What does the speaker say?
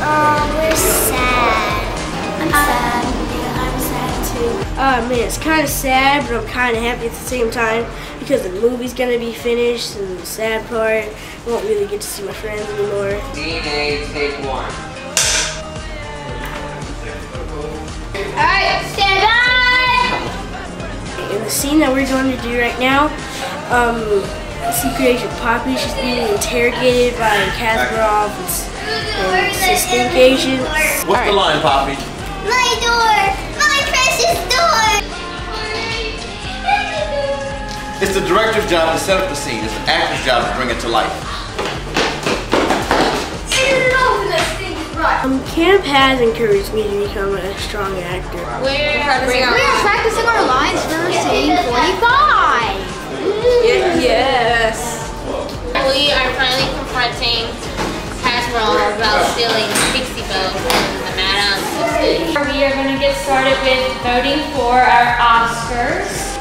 Oh, we're sad. I'm sad. I'm sad too. Oh man, it's kind of sad, but I'm kind of happy at the same time because the movie's gonna be finished, and the sad part, I won't really get to see my friends anymore. DNA, take one. Alright, stand by! In the scene that we're going to do right now, um, Secret Agent Poppy, she's being interrogated by Kasparov's and assistant agents. What's the line, Poppy? My door! My precious door! It's the director's job to set up the scene. It's the actor's job to bring it to life. Um, camp has encouraged me to become a strong actor. We're practicing We are practicing our lines for scene 45! Yes. We are finally confronting The. We are going to get started with voting for our Oscars.